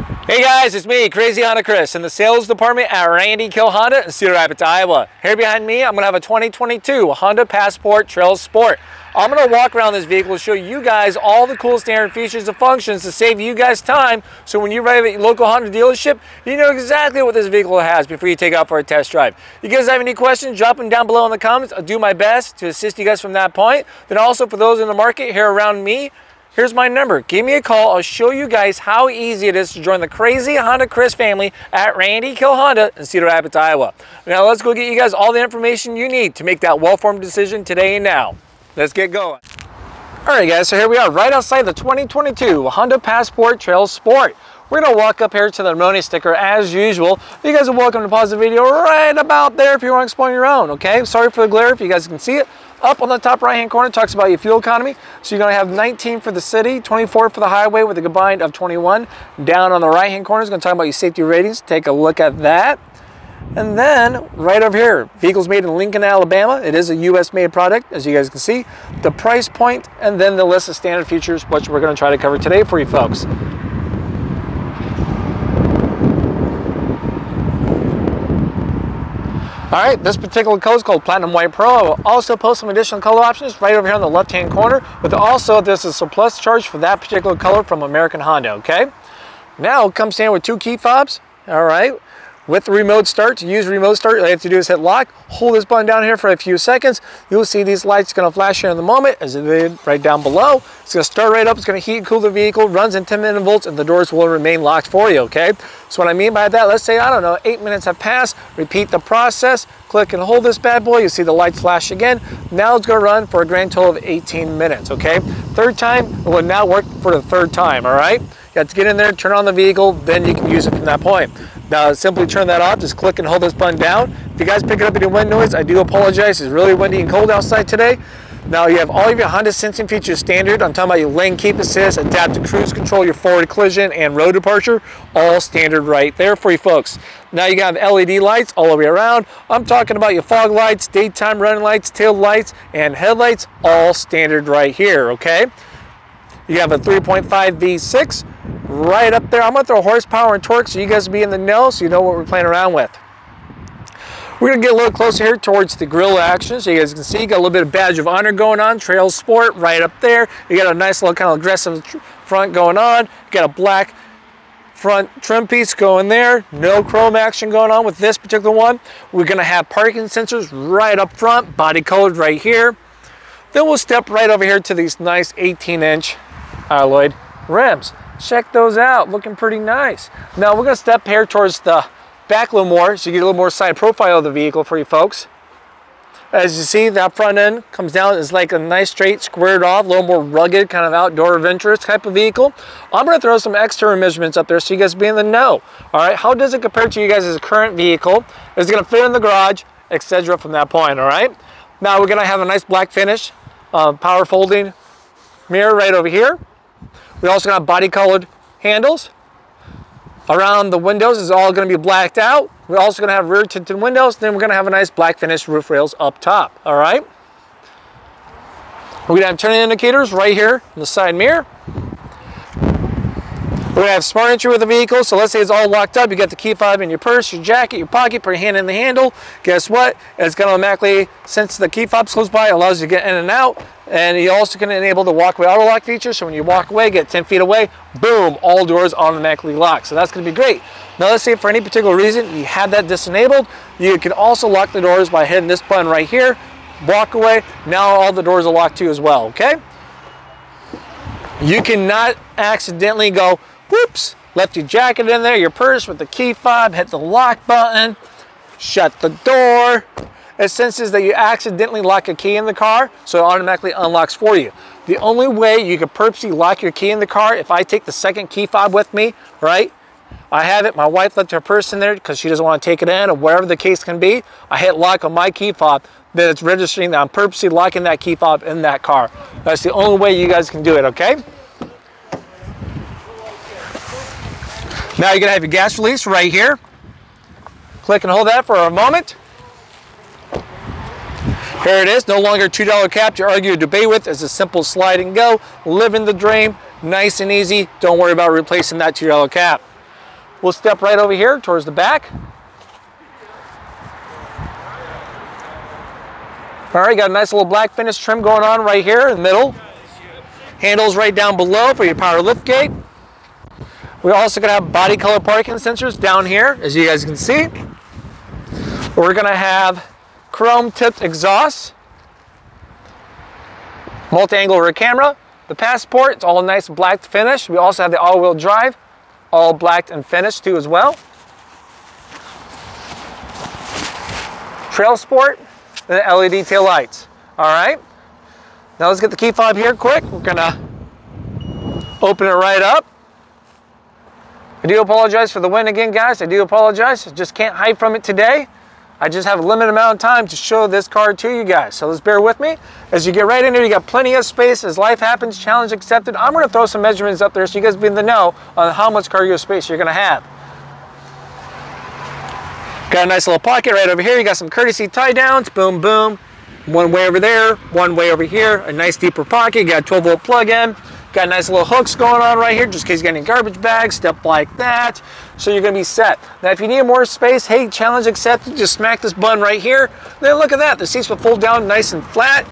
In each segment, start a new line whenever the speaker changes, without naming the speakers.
Hey guys, it's me, Crazy Honda Chris, in the sales department at Randy Kuehl Honda in Cedar Rapids, Iowa. Here behind me, I'm gonna have a 2022 Honda Passport Trail Sport. I'm gonna walk around this vehicle to show you guys all the cool standard features and functions to save you guys time. So when you arrive at your local Honda dealership, you know exactly what this vehicle has before you take out for a test drive. You guys have any questions, drop them down below in the comments. I'll do my best to assist you guys from that point. Then also for those in the market here around me, Here's my number. Give me a call. I'll show you guys how easy it is to join the crazy Honda Chris family at Randy Kuehl Honda in Cedar Rapids, Iowa. Now let's go get you guys all the information you need to make that well-formed decision today and now. Let's get going. All right guys, so here we are right outside the 2022 Honda Passport Trail Sport. We're gonna walk up here to the Monroney sticker as usual. You guys are welcome to pause the video right about there if you want to explore your own, okay? Sorry for the glare if you guys can see it. Up on the top right hand corner talks about your fuel economy. So you're gonna have 19 for the city, 24 for the highway with a combined of 21. Down on the right hand corner is gonna talk about your safety ratings. Take a look at that. And then right over here, vehicles made in Lincoln, Alabama. It is a US made product, as you guys can see. The price point, and then the list of standard features, which we're gonna try to cover today for you folks. All right, this particular color is called Platinum White Pearl. I will also post some additional color options right over here on the left-hand corner, but also there's a surplus charge for that particular color from American Honda, okay? Now it comes in with two key fobs, all right? With remote start. To use remote start, all you have to do is hit lock, hold this button down here for a few seconds. You'll see these lights gonna flash here in the moment as it did right down below. It's gonna start right up, it's gonna heat and cool the vehicle, runs in 10 minute volts, and the doors will remain locked for you, okay? So what I mean by that, let's say, I don't know, eight minutes have passed, repeat the process, click and hold this bad boy, you see the lights flash again. Now it's gonna run for a grand total of 18 minutes, okay? Third time, it will now work for the third time, all right? You have to get in there, turn on the vehicle, then you can use it from that point. Now simply turn that off, just click and hold this button down. If you guys pick it up any wind noise, I do apologize. It's really windy and cold outside today. Now you have all of your Honda sensing features standard. I'm talking about your lane keep assist, adaptive cruise control, your forward collision, and road departure, all standard right there for you folks. Now you got LED lights all the way around. I'm talking about your fog lights, daytime running lights, tail lights, and headlights, all standard right here, okay? You have a 3.5 V6 right up there. I'm gonna throw horsepower and torque so you guys be in the know so you know what we're playing around with. We're gonna get a little closer here towards the grill action. So you guys can see, you got a little bit of badge of honor going on, Trail Sport right up there. You got a nice little kind of aggressive front going on. You got a black front trim piece going there. No chrome action going on with this particular one. We're gonna have parking sensors right up front, body colored right here. Then we'll step right over here to these nice 18 inch alloyed rims. Check those out, looking pretty nice. Now we're gonna step here towards the back a little more so you get a little more side profile of the vehicle for you folks. As you see, that front end comes down, is like a nice straight squared off, a little more rugged, kind of outdoor adventurous type of vehicle. I'm gonna throw some external measurements up there so you guys be in the know. All right, how does it compare to you guys' current vehicle? Is it gonna fit in the garage, etc. from that point, all right? Now we're gonna have a nice black finish, uh, power folding mirror right over here. We also got body colored handles. Around the windows is all going to be blacked out. We're also going to have rear tinted windows. Then we're going to have a nice black finish roof rails up top. All right. We're going to have turning indicators right here in the side mirror. We're gonna have smart entry with the vehicle. So let's say it's all locked up. You got the key fob in your purse, your jacket, your pocket, put your hand in the handle. Guess what? It's gonna automatically, since the key fob's close by, allows you to get in and out. And you also can enable the walk away auto lock feature. So when you walk away, get 10 feet away, boom, all doors automatically lock. So that's gonna be great. Now let's say for any particular reason you have that disabled, you can also lock the doors by hitting this button right here, walk away. Now all the doors are locked too as well, okay? You cannot accidentally go whoops, left your jacket in there, your purse with the key fob, hit the lock button, shut the door. It senses that you accidentally lock a key in the car, so it automatically unlocks for you. The only way you could purposely lock your key in the car, if I take the second key fob with me, right? I have it, my wife left her purse in there because she doesn't want to take it in or whatever the case can be. I hit lock on my key fob, then it's registering that I'm purposely locking that key fob in that car. That's the only way you guys can do it, okay? Now you're gonna have your gas release right here. Click and hold that for a moment. Here it is, no longer $2 cap to argue or debate with. It's a simple slide and go, living the dream, nice and easy. Don't worry about replacing that $2 cap. we'll step right over here towards the back. All right, got a nice little black finish trim going on right here in the middle. Handles right down below for your power lift gate. We're also gonna have body color parking sensors down here, as you guys can see. We're gonna have chrome tipped exhaust, multi-angle rear camera, the passport, it's all nice black finish. We also have the all-wheel drive, all blacked and finished too as well. Trail Sport, the LED tail lights. All right. Now let's get the key fob here quick. We're gonna open it right up. I do apologize for the wind again, guys. I do apologize. I just can't hide from it today. I just have a limited amount of time to show this car to you guys. So let's bear with me. As you get right in here, you got plenty of space. As life happens, challenge accepted. I'm gonna throw some measurements up there so you guys be in the know on how much cargo space you're gonna have. Got a nice little pocket right over here. You got some courtesy tie downs, boom, boom. One way over there, one way over here. A nice deeper pocket, you got a 12 volt plug in. Got nice little hooks going on right here, just in case you got any garbage bags, stuff like that. So you're gonna be set. Now, if you need more space, hey, challenge accepted. Just smack this button right here. Then look at that, the seats will fold down nice and flat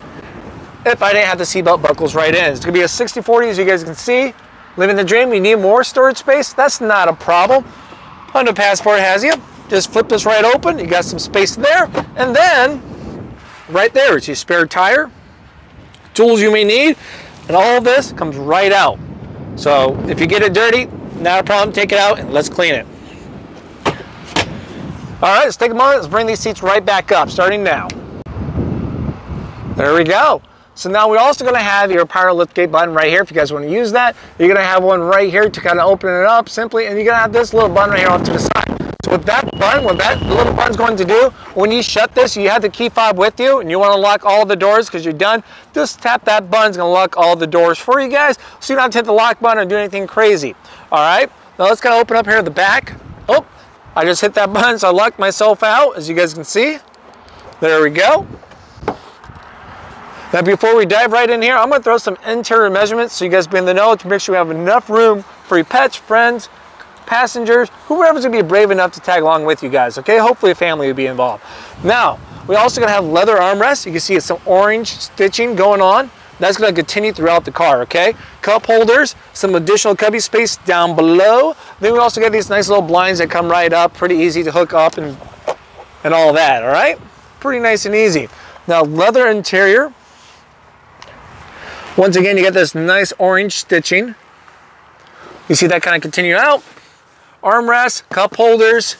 if I didn't have the seatbelt buckles right in. It's gonna be a 60-40, as you guys can see. Living the dream, you need more storage space? That's not a problem. Honda Passport has you. Just flip this right open, you got some space there, and then right there is your spare tire, tools you may need, and all of this comes right out. So if you get it dirty, not a problem, take it out and let's clean it. All right, let's take a moment, let's bring these seats right back up, starting now. There we go. So now we're also gonna have your power lift gate button right here if you guys wanna use that. You're gonna have one right here to kind of open it up simply, and you're gonna have this little button right here off to the side. So what that button, what that little button's going to do, when you shut this, you have the key fob with you and you want to lock all the doors because you're done, just tap that button, it's going to lock all the doors for you guys so you don't have to hit the lock button or do anything crazy. All right, now let's kind of open up here at the back. Oh, I just hit that button, so I locked myself out, as you guys can see. There we go. Now before we dive right in here, I'm gonna throw some interior measurements so you guys be in the know to make sure we have enough room for your pets, friends, passengers, whoever's gonna be brave enough to tag along with you guys, okay? Hopefully a family will be involved. Now, we're also gonna have leather armrests. You can see some orange stitching going on. That's gonna continue throughout the car, okay? Cup holders, some additional cubby space down below. Then we also get these nice little blinds that come right up, pretty easy to hook up and, and all that, all right? Pretty nice and easy. Now, leather interior. Once again, you get this nice orange stitching. You see that kind of continue out armrests, cup holders.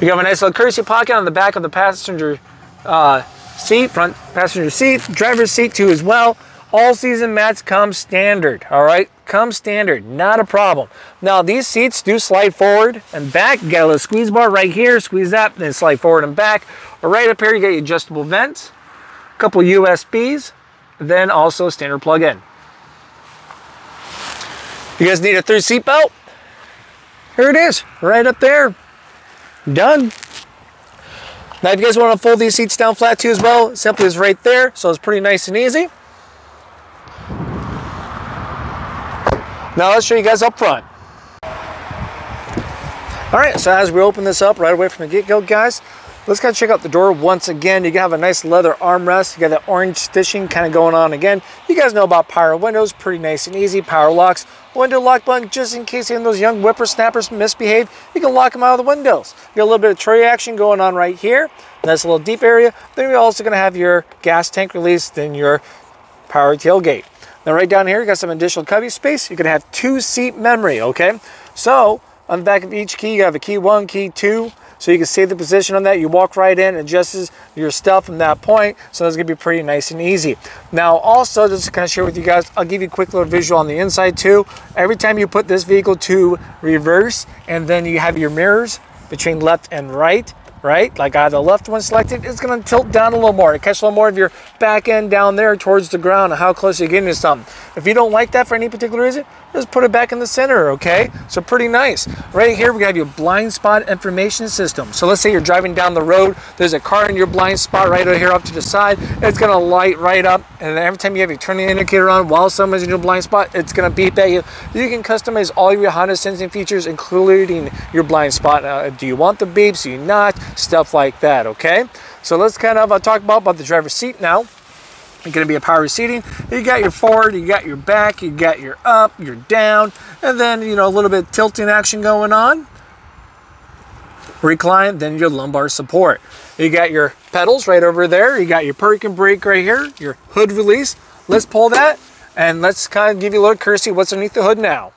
You have a nice little courtesy pocket on the back of the passenger uh, seat, front passenger seat, driver's seat too as well. All season mats come standard, all right? Come standard, not a problem. Now these seats do slide forward and back. You got a little squeeze bar right here, squeeze that, then slide forward and back. Right up here, you got your adjustable vents, a couple USBs, then also standard plug-in. You guys need a third seat belt? Here it is, right up there. Done. Now if you guys want to fold these seats down flat too as well, simply is right there, so it's pretty nice and easy. Now let's show you guys up front. All right, so as we open this up right away from the get-go, guys, Let's kind of check out the door once again. You have a nice leather armrest. You got that orange stitching kind of going on again. You guys know about power windows, pretty nice and easy. Power locks, window lock button, just in case any of those young whippersnappers misbehave, you can lock them out of the windows. You got a little bit of tray action going on right here. Nice little deep area. Then you're also going to have your gas tank release, then your power tailgate. Now right down here, you got some additional cubby space. You can have two seat memory, okay? So on the back of each key, you have a key one, key two, so you can see the position on that. You walk right in, adjusts your stuff from that point. So it's gonna be pretty nice and easy. Now also, just to kind of share with you guys, I'll give you a quick little visual on the inside too. Every time you put this vehicle to reverse and then you have your mirrors between left and right, right? Like I have the left one selected, it's gonna tilt down a little more. It catch a little more of your back end down there towards the ground and how close you're getting to something. If you don't like that for any particular reason, just put it back in the center, okay? So pretty nice. Right here, we have your blind spot information system. So let's say you're driving down the road, there's a car in your blind spot right over here up to the side, it's gonna light right up, and every time you have your turning indicator on while someone's in your blind spot, it's gonna beep at you. You can customize all your Honda sensing features, including your blind spot. Uh, do you want the beeps, do you not? Stuff like that, okay? So let's kind of uh, talk about, about the driver's seat now. You're going to be a power seating. You got your forward, you got your back, you got your up, your down, and then, you know, a little bit tilting action going on. Recline, then your lumbar support. You got your pedals right over there. You got your park and brake right here, your hood release. Let's pull that and let's kind of give you a little courtesy what's underneath the hood now.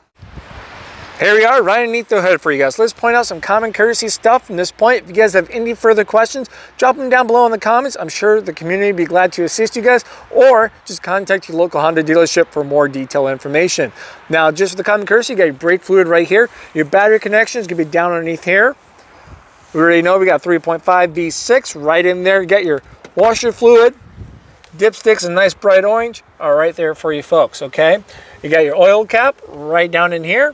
Here we are right underneath the hood for you guys. Let's point out some common courtesy stuff from this point. If you guys have any further questions, drop them down below in the comments. I'm sure the community will be glad to assist you guys or just contact your local Honda dealership for more detailed information. Now, just for the common courtesy, you got your brake fluid right here. Your battery connection is going to be down underneath here. We already know we got 3.5 V6 right in there. You got your washer fluid, dipsticks, and nice bright orange are right there for you folks, okay? You got your oil cap right down in here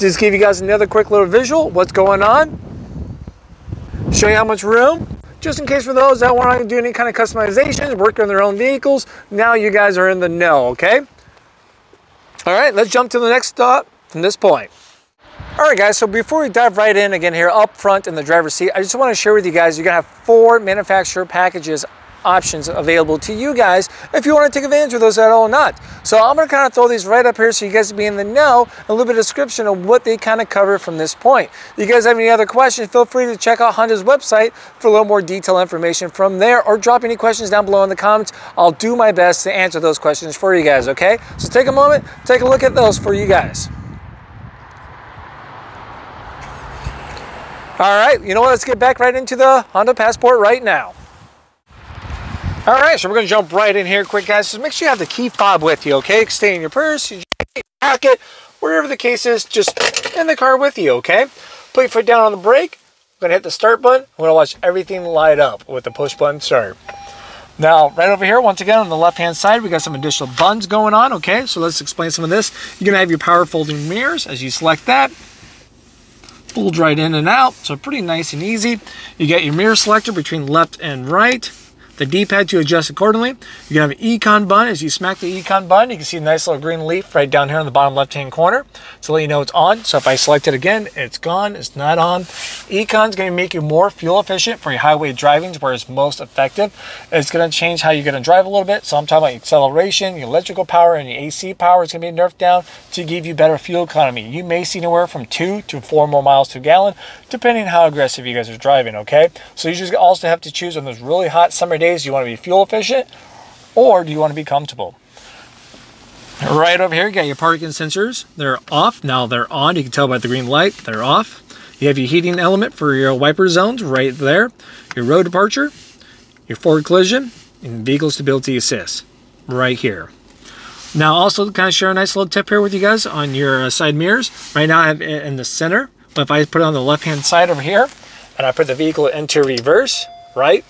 just give you guys another quick little visual what's going on. Show you how much room. Just in case for those that want to do any kind of customizations work on their own vehicles now you guys are in the know okay? All right let's jump to the next stop from this point. All right guys so before we dive right in again here up front in the driver's seat i just want to share with you guys you're gonna have four manufacturer packages options available to you guys if you want to take advantage of those at all or not. So I'm going to kind of throw these right up here so you guys can be in the know, a little bit of description of what they kind of cover from this point. If you guys have any other questions, feel free to check out Honda's website for a little more detailed information from there or drop any questions down below in the comments. I'll do my best to answer those questions for you guys, okay? So take a moment, take a look at those for you guys. All right, you know what? Let's get back right into the Honda Passport right now. All right, so we're gonna jump right in here quick, guys. So make sure you have the key fob with you, okay? Stay in your purse, your pocket, wherever the case is, just in the car with you, okay? Put your foot down on the brake. I'm gonna hit the start button. I'm gonna watch everything light up with the push button start. Now, right over here, once again, on the left-hand side, we got some additional buttons going on, okay? So let's explain some of this. You're gonna have your power folding mirrors. As you select that, folds right in and out, so pretty nice and easy. You get your mirror selector between left and right the D-pad to adjust accordingly. You can have an econ button. As you smack the econ button, you can see a nice little green leaf right down here in the bottom left-hand corner to let you know it's on. So if I select it again, it's gone, it's not on. Econ's going to make you more fuel efficient for your highway driving where it's most effective. It's going to change how you're going to drive a little bit. So I'm talking about acceleration, your electrical power, and your AC power is going to be nerfed down to give you better fuel economy. You may see anywhere from two to four more miles to a gallon, depending on how aggressive you guys are driving, okay? So you just also have to choose on those really hot summer days do you want to be fuel efficient or do you want to be comfortable? Right over here, you got your parking sensors. They're off. Now they're on. You can tell by the green light, they're off. You have your heating element for your wiper zones right there. Your road departure, your forward collision, and vehicle stability assist right here. Now also kind of share a nice little tip here with you guys on your uh, side mirrors. Right now I have it in the center, but if I put it on the left hand side over here and I put the vehicle into reverse, right,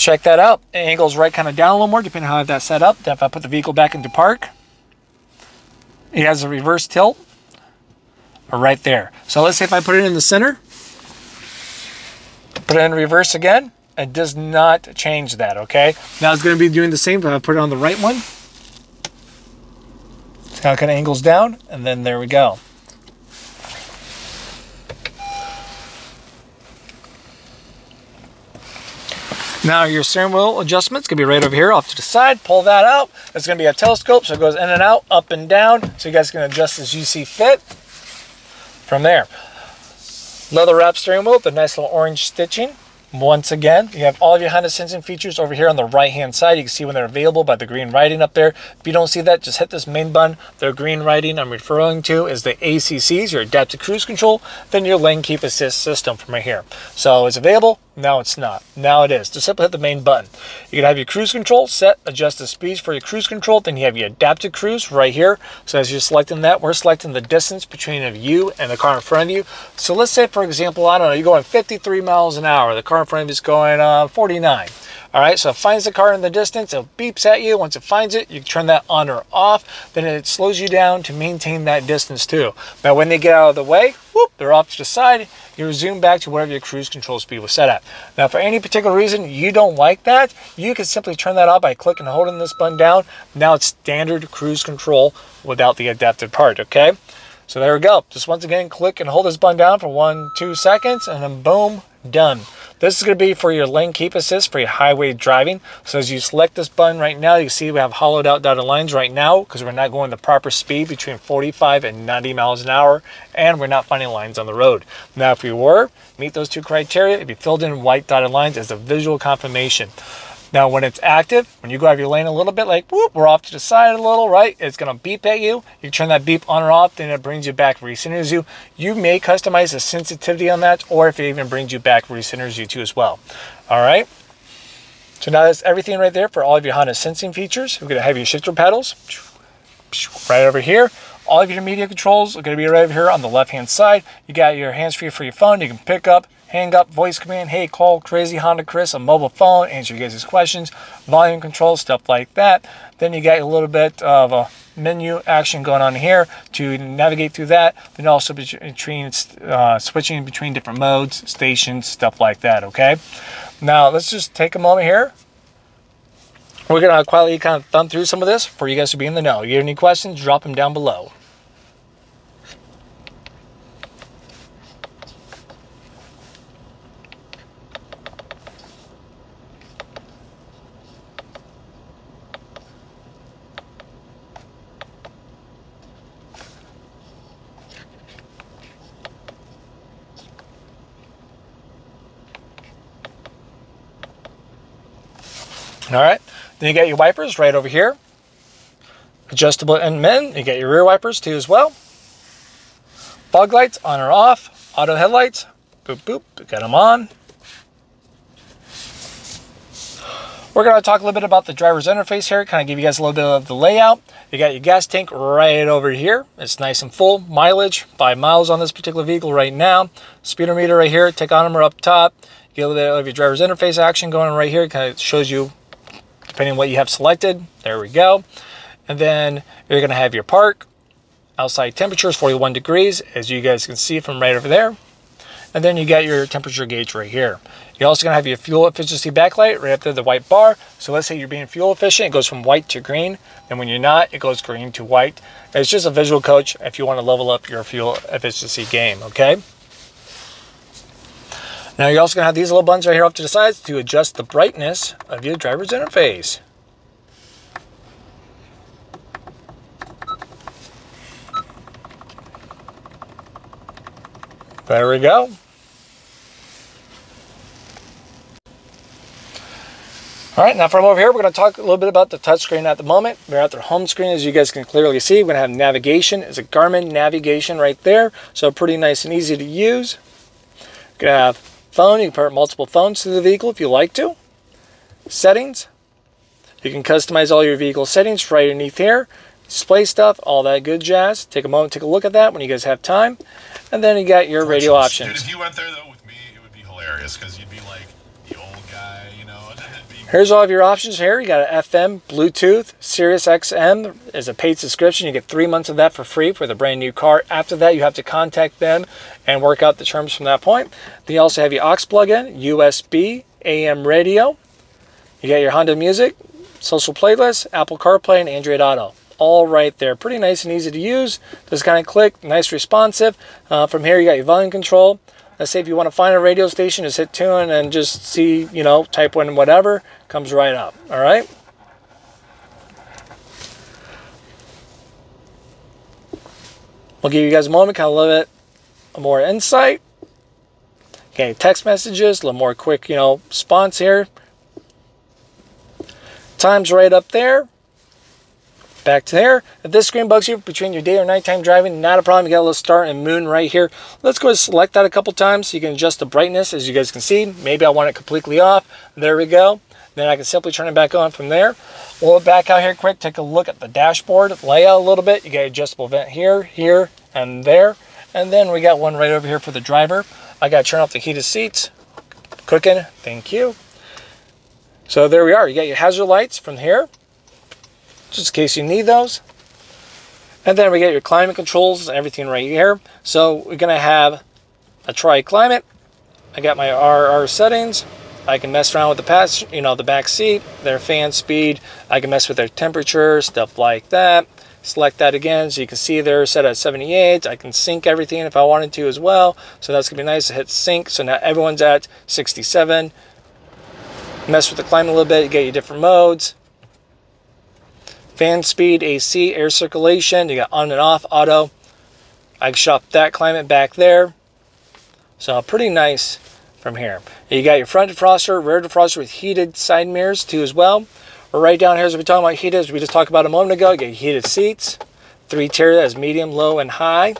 check that out. It angles right kind of down a little more depending on how I have that set up. If I put the vehicle back into park, it has a reverse tilt right there. So let's say if I put it in the center, put it in reverse again, it does not change that, okay? Now it's going to be doing the same if I put it on the right one. It's kind of kind of angles down, and then there we go. Now your steering wheel adjustment's gonna be right over here off to the side. Pull that out. It's gonna be a telescope, so it goes in and out, up and down. So you guys can adjust as you see fit from there. Leather wrap steering wheel, the nice little orange stitching. Once again, you have all of your Honda sensing features over here on the right hand side. You can see when they're available by the green writing up there. If you don't see that, just hit this main button. The green writing I'm referring to is the ACCs, your adaptive cruise control, then your lane keep assist system from right here. So it's available, now it's not. Now it is. Just simply hit the main button. You can have your cruise control set, adjust the speeds for your cruise control. Then you have your adaptive cruise right here. So as you're selecting that, we're selecting the distance between of you and the car in front of you. So let's say, for example, I don't know, you're going 53 miles an hour. The car in front of you is going uh, 49. All right, so it finds the car in the distance, it beeps at you. Once it finds it, you turn that on or off. Then it slows you down to maintain that distance too. Now, when they get out of the way, whoop, they're off to the side. You resume back to whatever your cruise control speed was set at. Now, for any particular reason you don't like that, you can simply turn that off by clicking and holding this button down. Now it's standard cruise control without the adaptive part, okay? So there we go. Just once again, click and hold this button down for one, two seconds, and then boom, done. This is going to be for your lane keep assist for your highway driving. So as you select this button right now, you see we have hollowed out dotted lines right now because we're not going the proper speed between 45 and 90 miles an hour and we're not finding lines on the road. Now if we were, meet those two criteria, it'd be filled in white dotted lines as a visual confirmation. Now, when it's active, when you go out of your lane a little bit, like, whoop, we're off to the side a little, right? It's going to beep at you. You turn that beep on or off, then it brings you back, recenters you. You may customize the sensitivity on that, or if it even brings you back, recenters you too as well. All right? So now that's everything right there for all of your Honda sensing features. We're going to have your shifter pedals right over here. All of your media controls are going to be right over here on the left-hand side. You got your hands-free for your phone. You can pick up, hang up, voice command, hey, call Crazy Honda Chris, a mobile phone, answer you guys' questions, volume control, stuff like that. Then you got a little bit of a menu action going on here to navigate through that. Then also between uh, switching between different modes, stations, stuff like that, okay? Now, let's just take a moment here. We're going to quietly kind of thumb through some of this for you guys to be in the know. You have any questions, drop them down below. All right, then you got your wipers right over here. Adjustable end men, you got your rear wipers too as well. Fog lights on or off, auto headlights, boop boop, got them on. We're going to talk a little bit about the driver's interface here, kind of give you guys a little bit of the layout. You got your gas tank right over here. It's nice and full. Mileage, 5 miles on this particular vehicle right now. Speedometer right here, tachometer up top. Get a little bit of your driver's interface action going right here. Kind of shows you depending on what you have selected. There we go. And then you're going to have your park. Outside temperature is 41 degrees, as you guys can see from right over there. And then you got your temperature gauge right here. You're also to have your fuel efficiency backlight right up there, the white bar. So let's say you're being fuel efficient, it goes from white to green. And when you're not, it goes green to white. It's just a visual coach if you want to level up your fuel efficiency game, okay? Now you're also going to have these little buttons right here off to the sides to adjust the brightness of your driver's interface. There we go. All right, now from over here, we're going to talk a little bit about the touchscreen at the moment. We're at their home screen, as you guys can clearly see. We're going to have navigation. It's a Garmin navigation right there, so pretty nice and easy to use. We're going to have phone. You can pair multiple phones to the vehicle if you like to. Settings. You can customize all your vehicle settings right underneath here. Display stuff, all that good jazz. Take a moment, take a look at that when you guys have time. And then you got your radio options.
Dude, if you went there though with me, it would be hilarious because you'd be like the old guy.
Here's all of your options here. You got an FM, Bluetooth, Sirius XM is a paid subscription. You get three months of that for free for the brand new car. After that, you have to contact them and work out the terms from that point. They also have your aux plug-in, USB, AM radio. You got your Honda Music, social playlist, Apple CarPlay, and Android Auto. All right there. Pretty nice and easy to use. Just kind of click, nice responsive. Uh, from here, you got your volume control. Let's say if you want to find a radio station, just hit tune and just see, you know, type in whatever, comes right up. All right. We'll give you guys a moment, kind of a little bit more insight. Okay, text messages, a little more quick, you know, response here. Time's right up there back to there. If this screen bugs you between your day or nighttime driving, not a problem. You got a little star and moon right here. Let's go and select that a couple times so you can adjust the brightness as you guys can see. Maybe I want it completely off. There we go. Then I can simply turn it back on from there. We'll back out here quick, take a look at the dashboard layout a little bit. You got adjustable vent here, here, and there. And then we got one right over here for the driver. I got to turn off the heated seats. Cooking, thank you. So there we are. You got your hazard lights from here, just in case you need those. And then we get your climate controls and everything right here. So we're going to have a tri-climate. I got my RR settings. I can mess around with the pass, you know, the back seat, their fan speed. I can mess with their temperature, stuff like that. Select that again so you can see they're set at 78. I can sync everything if I wanted to as well. So that's gonna be nice to hit sync. So now everyone's at 67. Mess with the climate a little bit, get your different modes. Fan speed, AC, air circulation, you got on and off, auto. I shop that climate back there. So pretty nice from here. You got your front defroster, rear defroster with heated side mirrors too as well. Right down here as we're talking about heated, as we just talked about a moment ago, you get heated seats. Three tier that is medium, low, and high.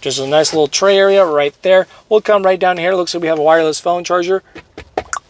Just a nice little tray area right there. We'll come right down here. Looks like we have a wireless phone charger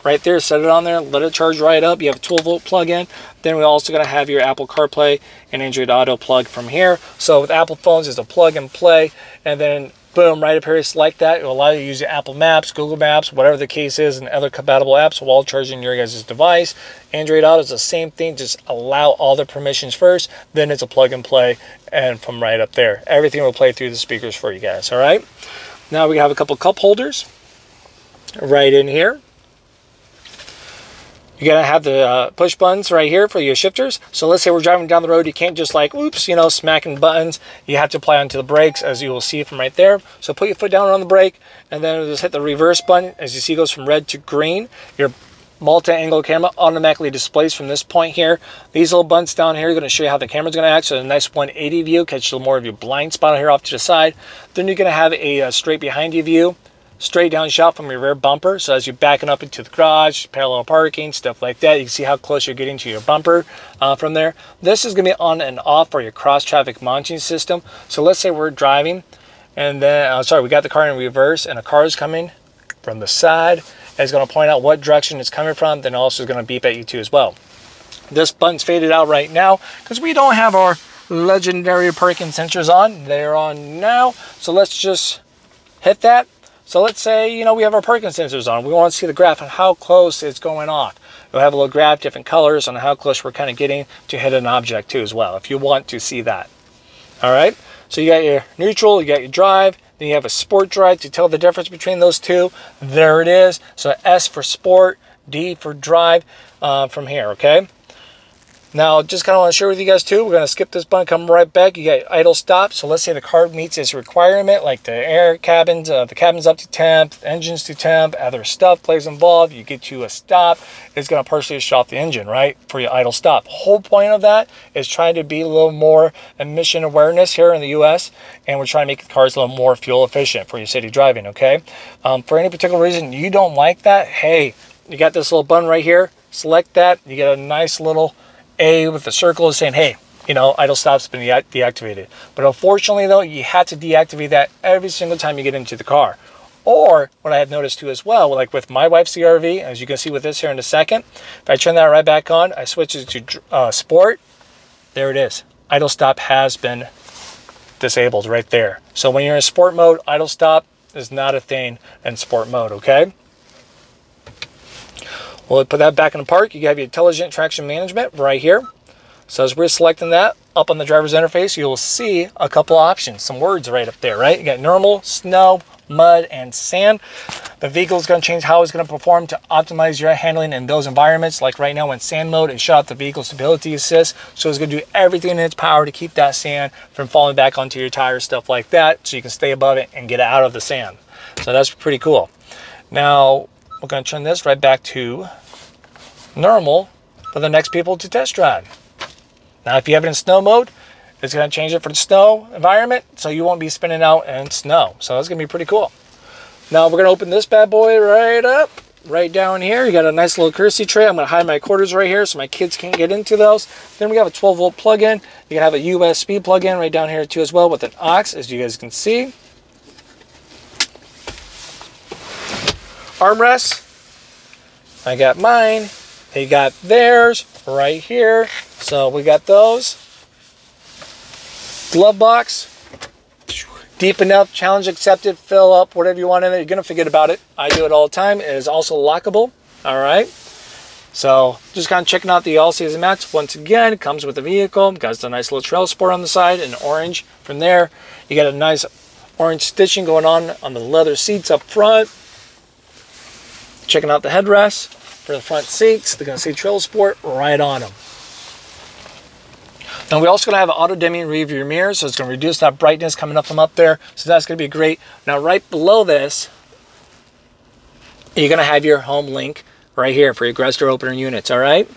right there. Set it on there, let it charge right up. You have a 12 volt plug-in. Then we're also going to have your Apple CarPlay and Android Auto plug from here. So with Apple phones, it's a plug and play. And then boom, right up here, it's like that. It will allow you to use your Apple Maps, Google Maps, whatever the case is, and other compatible apps while charging your guys' device. Android Auto is the same thing. Just allow all the permissions first, then it's a plug and play, and from right up there. Everything will play through the speakers for you guys, all right? Now we have a couple cup holders right in here. You're going to have the uh, push buttons right here for your shifters. So let's say we're driving down the road. You can't just like, oops, you know, smacking buttons. You have to apply onto the brakes as you will see from right there. So put your foot down on the brake and then just hit the reverse button. As you see, goes from red to green. Your multi-angle camera automatically displays from this point here. These little buttons down here are going to show you how the camera's going to act. So a nice 180 view, catch a little more of your blind spot here off to the side. Then you're going to have a, a straight behind you view straight down shot from your rear bumper. So as you're backing up into the garage, parallel parking, stuff like that, you can see how close you're getting to your bumper uh, from there. This is going to be on and off for your cross traffic monitoring system. So let's say we're driving and then, uh, sorry, we got the car in reverse and a car is coming from the side. It's going to point out what direction it's coming from, then also is going to beep at you too as well. This button's faded out right now because we don't have our legendary parking sensors on. They're on now. So let's just hit that so let's say, you know, we have our parking sensors on. We want to see the graph on how close it's going off. We'll have a little graph, different colors on how close we're kind of getting to hit an object too as well, if you want to see that. All right, so you got your neutral, you got your drive, then you have a sport drive to tell the difference between those two. There it is. So S for sport, D for drive uh, from here, okay? Now, just kind of want to share with you guys too, we're going to skip this button, come right back. You got idle stop. So let's say the car meets its requirement, like the air cabins, uh, the cabin's up to temp, engine's to temp, other stuff plays involved. You get to a stop, it's going to partially shut off the engine, right, for your idle stop. Whole point of that is trying to be a little more emission awareness here in the U.S., and we're trying to make the cars a little more fuel efficient for your city driving, okay? Um, for any particular reason you don't like that, hey, you got this little button right here. Select that. You get a nice little a with the circle is saying, hey, you know, idle stop's been de deactivated. But unfortunately, though, you had to deactivate that every single time you get into the car. Or what I have noticed too as well, like with my wife's CRV, as you can see with this here in a second, if I turn that right back on, I switch it to uh, sport, there it is. Idle stop has been disabled right there. So when you're in sport mode, idle stop is not a thing in sport mode, okay? We'll put that back in the park. You have your intelligent traction management right here. So as we're selecting that up on the driver's interface, you'll see a couple options, some words right up there, right? You got normal, snow, mud, and sand. The vehicle is going to change how it's going to perform to optimize your handling in those environments. Like right now in sand mode, it shut off the vehicle stability assist. So it's going to do everything in its power to keep that sand from falling back onto your tires, stuff like that, so you can stay above it and get out of the sand. So that's pretty cool. Now, we're going to turn this right back to normal for the next people to test drive. Now, if you have it in snow mode, it's going to change it for the snow environment, so you won't be spinning out in snow. So that's going to be pretty cool. Now, we're going to open this bad boy right up, right down here. You got a nice little courtesy tray. I'm going to hide my quarters right here so my kids can't get into those. Then we have a 12 volt plug-in. You can have a USB plug-in right down here too as well with an aux, as you guys can see. Armrests. I got mine. They got theirs right here. So we got those. Glove box. Deep enough, challenge accepted, fill up, whatever you want in there. You're going to forget about it. I do it all the time. It is also lockable. All right. So just kind of checking out the all season mats. Once again, comes with the vehicle. Got a nice little trail sport on the side in orange. From there, you got a nice orange stitching going on on the leather seats up front. Checking out the headrest for the front seats. They're going to see Trail Sport right on them. And we're also going to have auto dimming rear view mirror, so it's going to reduce that brightness coming up from up there. So that's going to be great. Now right below this, you're going to have your home link right here for your garage door opener units, all right?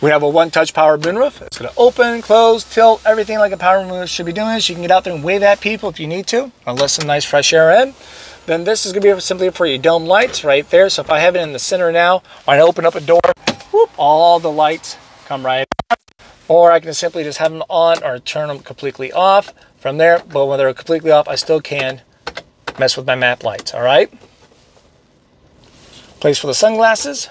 We have a one-touch power moonroof. It's going to open, close, tilt, everything like a power moonroof should be doing. So you can get out there and wave at people if you need to, or let some nice fresh air in. Then this is going to be simply for your dome lights right there. So if I have it in the center now, when I open up a door, whoop, all the lights come right out. Or I can simply just have them on or turn them completely off from there. But when they're completely off, I still can mess with my map lights, all right? Place for the sunglasses.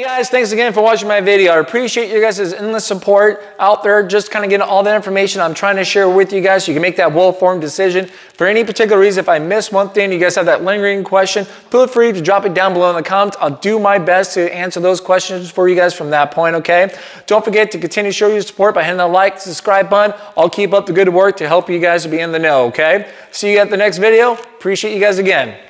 Guys, thanks again for watching my video. I appreciate you guys' endless support out there, just kind of getting all the information I'm trying to share with you guys so you can make that well-formed decision. For any particular reason, if I miss one thing, you guys have that lingering question, feel free to drop it down below in the comments. I'll do my best to answer those questions for you guys from that point, okay? Don't forget to continue to show your support by hitting the like, subscribe button. I'll keep up the good work to help you guys be in the know, okay? See you at the next video. Appreciate you guys again.